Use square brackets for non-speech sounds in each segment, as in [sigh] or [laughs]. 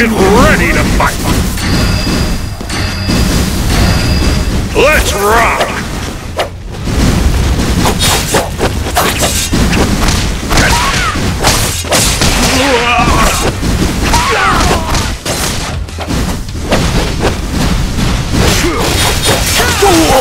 Get ready to fight! Let's rock! Good!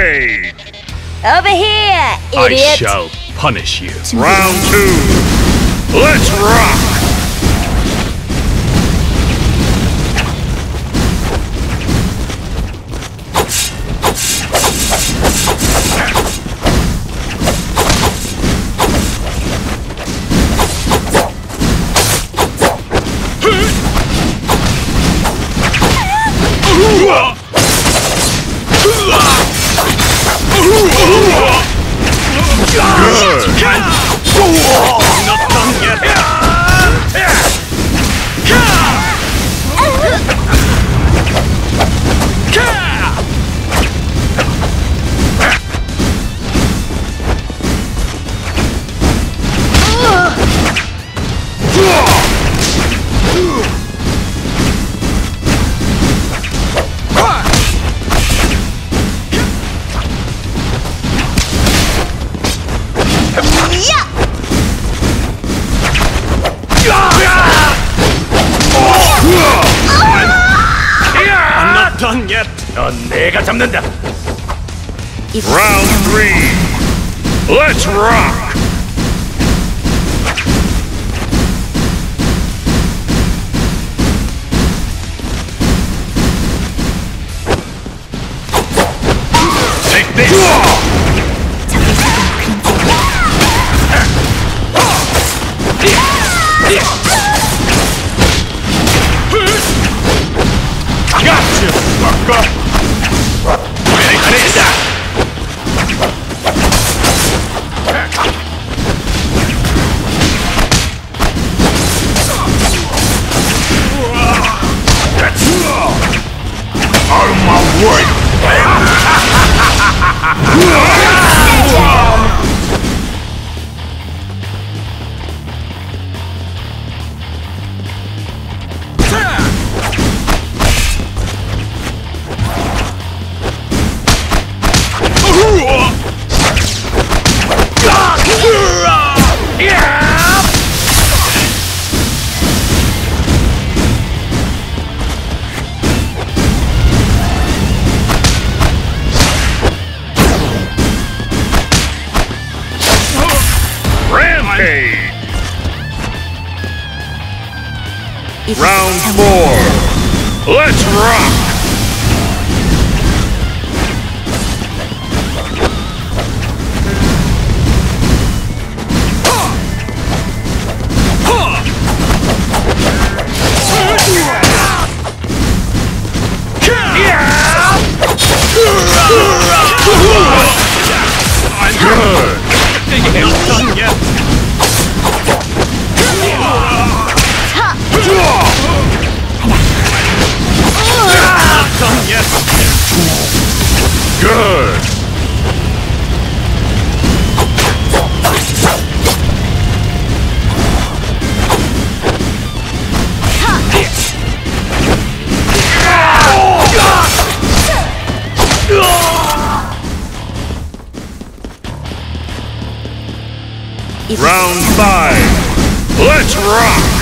Rampage! Over here, idiot! I shall punish you. Round two. Let's rock! [laughs] 杀气天助我龙腾九 넌 내가 잡는다. Round three. Let's rock! Rampage! Round four. Let's rock! Good! Done yet. Good! Round five. Let's rock!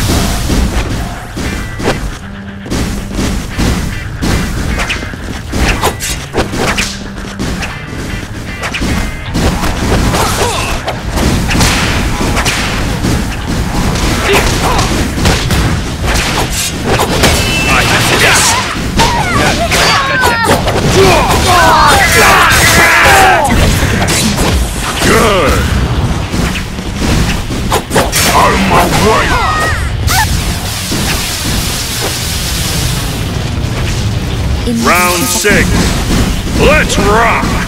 Round six. Let's rock!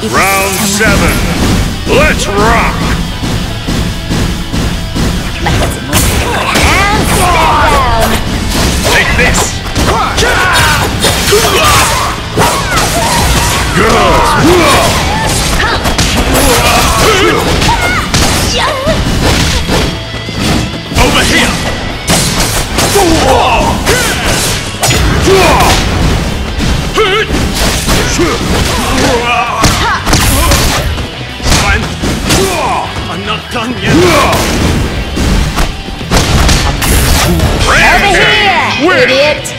Round seven. Let's rock! I'm not done yet. Over here, idiot.